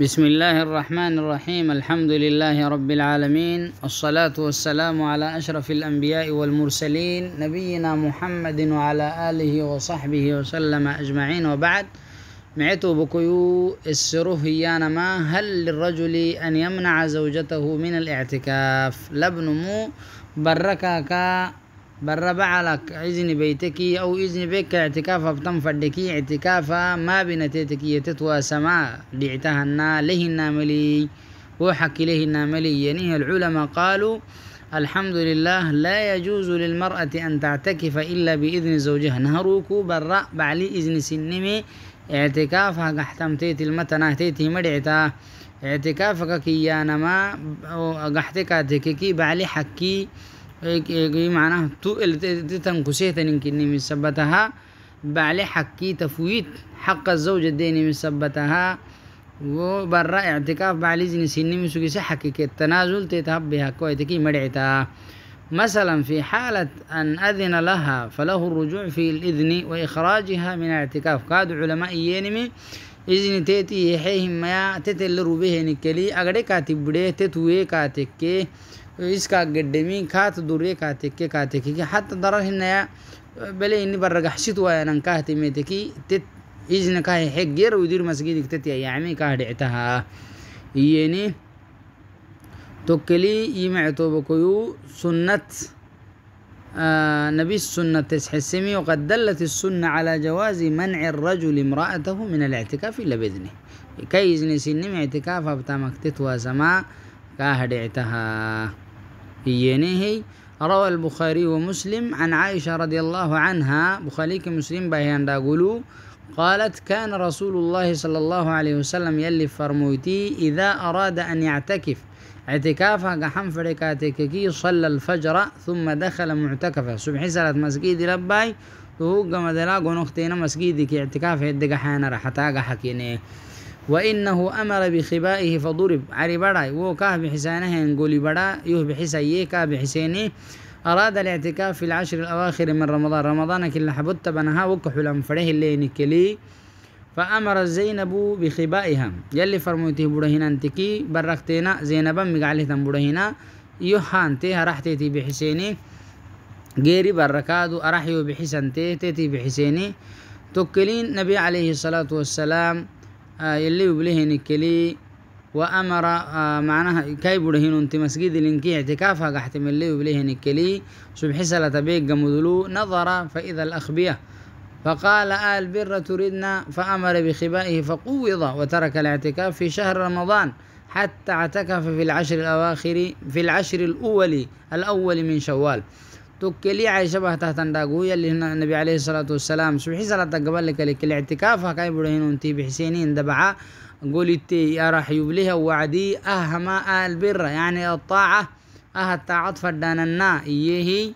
بسم الله الرحمن الرحيم. الحمد لله رب العالمين. الصلاة والسلام على أشرف الأنبياء والمرسلين نبينا محمد وعلى آله وصحبه وسلم أجمعين. وبعد معتو بكيو السره ما هل للرجل أن يمنع زوجته من الاعتكاف؟ لبن مو بركاكا برا بعلك إذن بيتكي أو إذن بك اعتكاف بتم اعتكافا ما بنتيتكي. يتتوى سماء لعتهنا لهنا ملي. وحكي لهنا ملي. يعني العلماء قالوا الحمد لله لا يجوز للمرأة أن تعتكف إلا بإذن زوجها. نهروكو برا بعلي إذن سنمي. اعتكافها قحتم تيتي المتنة تيتي مدعتا اعتكافك كيانا ما قحتكاتك بعلي حكي. معناها تو تنكسيه تنكني من سبتها. بعلي حكي تفويت حق الزوجة ديني من سبتها. وبرا اعتكاف بعلي زين سني مسوكي حكي التنازل تتهبها كويتكي مدعتا مثلا في حالة أن أذن لها فله الرجوع في الإذن وإخراجها من الاعتكاف كاد علماء ينمي إذن تيتي يحيهم ما تتلرو به نكلي أغدي كاتب بده تتوي كاتكي إسكا قدمين كات دوري كاتي كي كاتي كي حتى ضرر هنا يا بلي إني برا قحشت ويا نن كاتي ميتكي تت إجنا كاي حجر ودير مسجدك تتيا يعني كاد عتها يعني توكلي يمع توبكو سنة آه، نبي السنة تسحسمي وقد دلت السنة على جواز منع الرجل امرأته من الاعتكاف إلا بإذنه. كي إذن سنم اعتكاف أبتامك تتوى زمان كاهدعتها. إينيه روى البخاري ومسلم عن عائشة رضي الله عنها. بخاري مسلم بهيان داقولوا قالت كان رسول الله صلى الله عليه وسلم يلي فرموتي إذا أراد أن يعتكف. اعتكافا قحم فركاتككي صلى الفجر ثم دخل معتكفا. سبحي صلاة مسجد لباي وهو قم دلاغو نختينا مسجدك اعتكاف يدق حانا رحتا حكيني. وإنه أمر بخبائه فضرب. علي بڑا. وہ بحسانه نقولي بڑا. يوه بحسايه كاه بحسيني. أراد الاعتكاف في العشر الأواخر من رمضان. رمضان كل حبت بنها وكحل أنفره اللي نكلي فأمر زينب بخبائها. يلي فرموته بڑهنا انتكي. برقتنا زينبا مقعله تن بڑهنا. يوهانتي هرحتي بحسيني. غيري بركادو. أرحيو بحسنتي تيتي بحسيني. توكلين نبي عليه الصلاة والسلام. يلي وبلهن كلي وأمر معناها كاي بدهن انت مسجد لنكي اعتكافها قحت من اللي وبلهن كلي سبح سلة بيك مدلو نظر فإذا الأخبية. فقال آل بر تريدنا فأمر بخبائه فقوض وترك الاعتكاف في شهر رمضان حتى اعتكف في العشر الأواخر في العشر الأول الأول من شوال. توكلي بهتا تنداغو يلي النبي عليه الصلاة والسلام سبحي صلاة قبل لك الاعتكاف هكاي بدهن انتي بحسينين دبعا قلت يا راح يبليها وعدي أهما البر يعني الطاعة أه الطاعة فرداننا إيهي.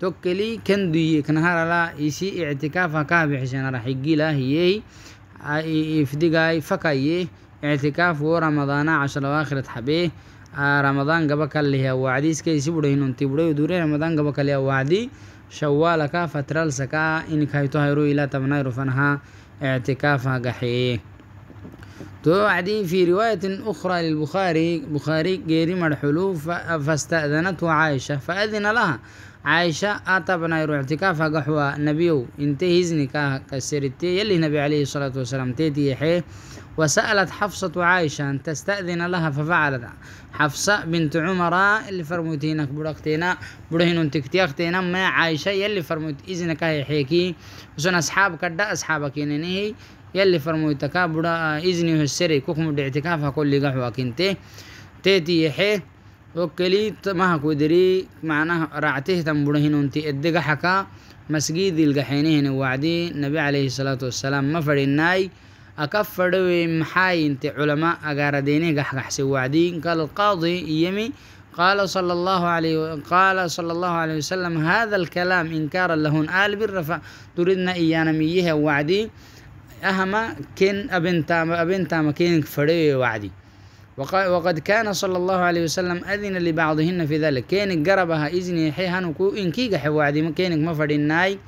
توكلي كندي كنهار لا يسي اعتكاف هكا بحسين راح يجي له هي يفدقاي فكايه اعتكاف ورمضان عشر أواخر حبيه رمضان قبك اللي هي وعدي. سكي سبره إنه تبره يدوري رمضان قبك اللي هي وعدي. شوالك فترال سكا إنك هيتو هيرو إلى تمنايرو فنها اعتكافها قحيه تو عدي في رواية أخرى للبخاري. بخاري غير مرحلو فاستأذنته عائشة فأذن لها. عائشة أتبنا يروح اعتكافها قحوة نبيو انتهي إذنك كسرتي. يلي نبي عليه الصلاة والسلام تيتي يحيه وسألت حفصة عائشة أن تستأذن لها ففعلت. حفصة بنت عمر اللي فرموتينك برقتينا برهن تكتيختينا ما عائشة يلي فرموت إذنك يحيكي. وسن أصحاب كدا أصحابك ينهي يلي فرموتك بدا إذني السري كوكم اعتكافها كل قحوة كنتي. تيتي يحيه وكلي ما كودري معناه رعته تنبرهن انت ادق حكا مسجد الجحينين وعدي النبي عليه الصلاة والسلام ما فرناي أكفر محاي انت علماء أقارديني قحقحسي وعدي قال القاضي يمي قال صلى الله عليه قال صلى الله عليه وسلم هذا الكلام إنكارا لهن آل بالرفع تريدنا إيانا ميه وعدي أهما كن أبنتام أبنتام كين فري وعدي. وقد كان صلى الله عليه وسلم أذن لبعضهن في ذلك. كينك قربها إذن يحيهن وكو إن كيك حوادي كينك مفر الناي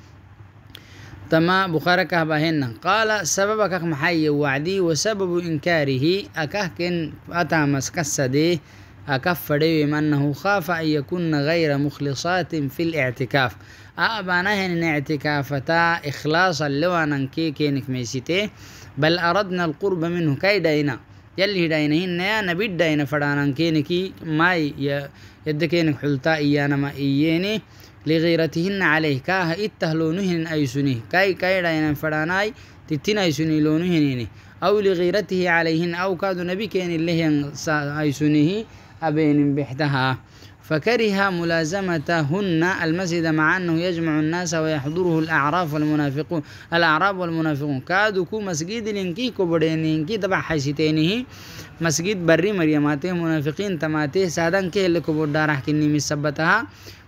تما بخاري كهبهن. قال سببك محي وعدي وسبب إنكاره. أكهكن مسكسدي أكفر أنه خاف أن يكون غير مخلصات في الاعتكاف. أبانا هن اعتكافتا إخلاصا لوانا كي كينك ميسيته. بل أردنا القرب منه كي دينا يلي دينا هن يا نبي دينا فدانا كينكي ماي يد كينك حلتا إيانا ما إييني لغيرتهن عليه. كاه إتهلونهن أيسنه كاي كاي دينا فداناي تتين أيسني لونهن أو لغيرته عليهن. أو كادو نبي كين اللي أيسنه أبين بحتها فكره ملازمتهن المسجد مع أنه يجمع الناس ويحضره الأعراف والمنافقون. الأعراب والمنافقون. كادوا كو مسجد لنكي كبرين لنكي تبع حيثينه مسجد بري مريماته منافقين تماته سادن كي اللي كبر دارح كني مسبتها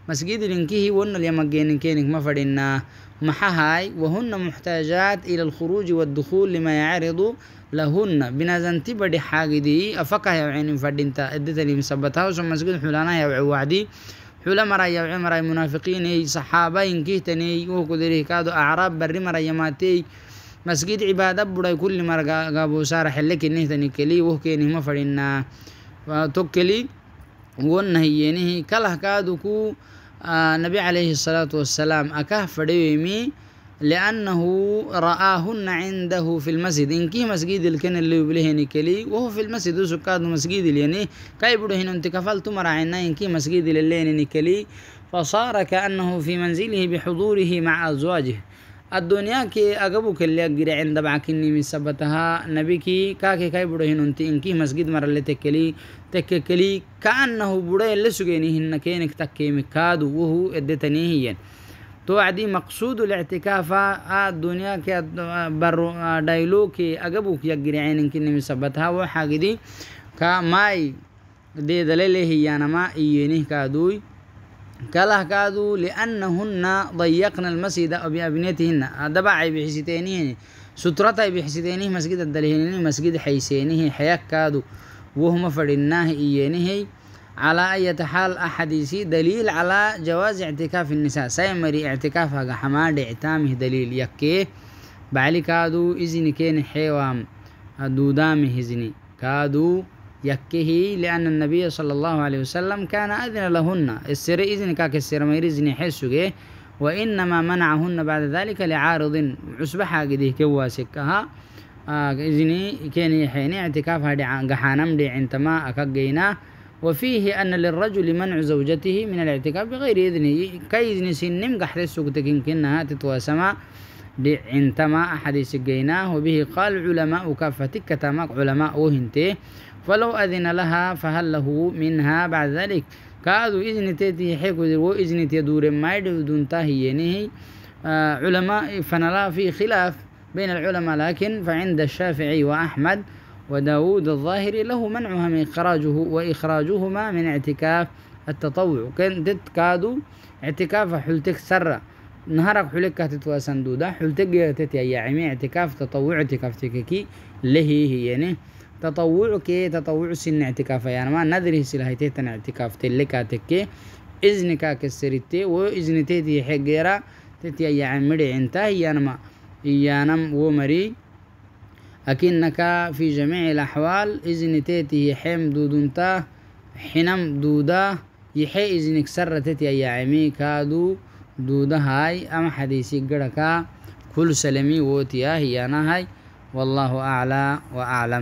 مسجد لنكي ون اليمجين كينك مفردنا محهاي وهن محتاجات إلى الخروج والدخول لما يعرض لهن. بنازنتي بدي حاجة دي أفكه يا عين فردينتا إدتني مثبتها وسم مسجد حلانا يا وعدي. حلا مرا يا مرا منافقين صحابة إنكيتني وكدري كادو أعراب بري مرا يماتي. مسجد عبادة بدي كل مرة قابو سار حلك إنه كلي وهكيني ما فرنا توكلي ونهينه كله كادو كو آه نبي عليه الصلاة والسلام أكه فديمي لأنه رآهن عنده في المسجد. إن كي مسجد الكن اللي يبلهني كلي وهو في المسجد وسكاد مسجد يعني كاي بدهن أنت كفلت مرعنا إن كي مسجد اللي كلي فصار كأنه في منزله بحضوره مع أزواجه. الدنيا كي أجابو كلي أجري عند بعكني من سبتها. نبي كي كاكي كاي بدهن انت إن كي مسجد مر اللي تكلي. تككلي كأنه بده اللي سجيني هن كينك تكي مكادو. وهو ادتني هي توعدي مقصود الاعتكاف. الدنيا كي برو دايلو كي أجابوك يجري عين كني مسبتها وحاجدي كماي دي دليل هي أنا ما إينه كادوي. كله كادو لأنهن ضيقن المسجد بأبنيتهن. دبعي بحسيتينه سترتي بحسيتينه مسجد الدليل مسجد حيسينه حياك كادو وهم فرناه إينه على أي حال أحاديثي دليل على جواز اعتكاف النساء. سيمري اعتكافها حماد إعتامه دليل يكي. بعلي كادو إذن كين حيوام دودامه إذن كادو. يكيه لأن النبي صلى الله عليه وسلم كان أذن لهن. السر إذن كاك السر مير إذن حسوه وإنما منعهن بعد ذلك لعارض. عسبة حاجده كواسكها آه إذن كين يحيني اعتكافها دي عندما أكجيناه وفيه أن للرجل منع زوجته من الاعتكاف بغير إذنه كإذن سنم قحر السكتك يمكنها تتواسما. عندما أحد سجيناه وبه قال علماء كافتك كتامك علماء وهنته فلو أذن لها فهل له منها بعد ذلك؟ كادوا إذن تيتي حيكو و إذن تدور ما يدون تاهينه آه علماء فنلا في خلاف بين العلماء لكن فعند الشافعي وأحمد وداود الظاهري له منعها من إخراجه وإخراجهما من اعتكاف التطوع. كان كادوا اعتكاف حلتك سرة. نهارك حلك كاتت سندودة حلتك تتي عمي اعتكاف تطوع اعتكاف تككي لهي هي يعني. تطوع كي تطوع سن اعتكاف. يعني ما ندري سلاهيتي تن اعتكاف. تلك تكي إذن كاكسرتي وإذن تيتي حقيرا تتي يا عمري انتا يانما يانم ومري أكنك في جميع الأحوال إذن تيتي حيم دودنتا حنم دودا يحي إذنك سرتت يا عمي كادو دودا هاي. أما حديثي قرقا كل سلمي ووتيا هي أنا هاي. والله أعلى وأعلم.